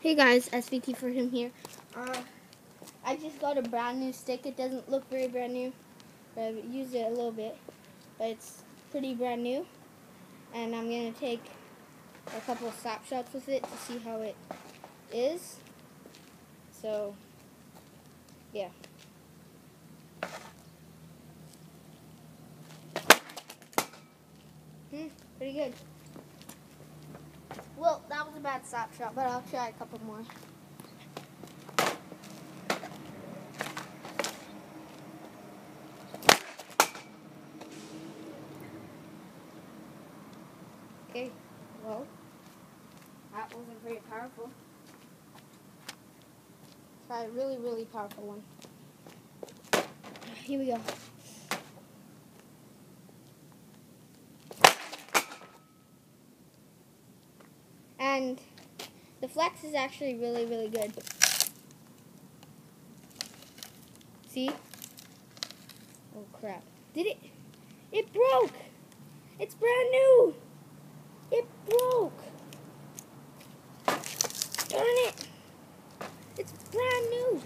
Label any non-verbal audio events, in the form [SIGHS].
Hey guys, SVT for him here. Uh, I just got a brand new stick. It doesn't look very brand new, but I've used it a little bit. But it's pretty brand new. And I'm going to take a couple slap shots with it to see how it is. So, yeah. Hmm, pretty good. A bad slap shot, but I'll try a couple more. Okay, well, that wasn't very powerful. Try a really, really powerful one. [SIGHS] Here we go. and the flex is actually really, really good. See? Oh, crap. Did it? It broke! It's brand new! It broke! Darn it! It's brand new!